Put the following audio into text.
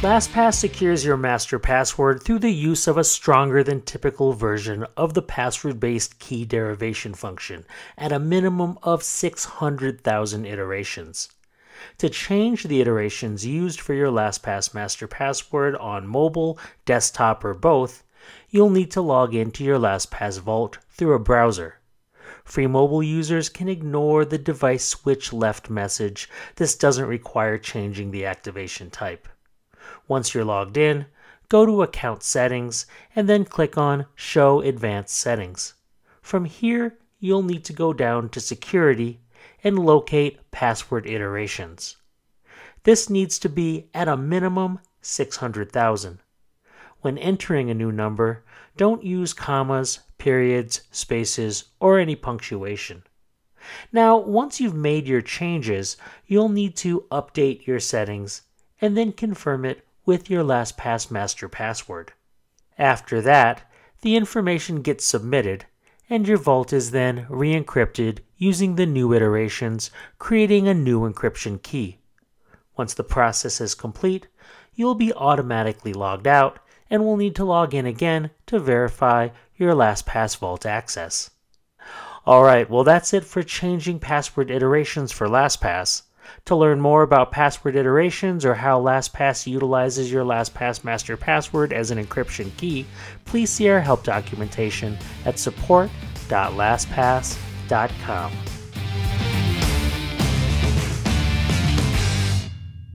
LastPass secures your master password through the use of a stronger than typical version of the password based key derivation function at a minimum of 600,000 iterations. To change the iterations used for your LastPass master password on mobile, desktop, or both, you'll need to log into your LastPass Vault through a browser. Free mobile users can ignore the device switch left message. This doesn't require changing the activation type. Once you're logged in, go to Account Settings and then click on Show Advanced Settings. From here, you'll need to go down to Security and locate Password Iterations. This needs to be at a minimum 600,000. When entering a new number, don't use commas, periods, spaces, or any punctuation. Now, once you've made your changes, you'll need to update your settings and then confirm it with your LastPass master password. After that, the information gets submitted, and your vault is then re encrypted using the new iterations, creating a new encryption key. Once the process is complete, you'll be automatically logged out and will need to log in again to verify your LastPass Vault access. Alright, well that's it for changing password iterations for LastPass. To learn more about password iterations or how LastPass utilizes your LastPass master password as an encryption key, please see our help documentation at support.lastpass.com.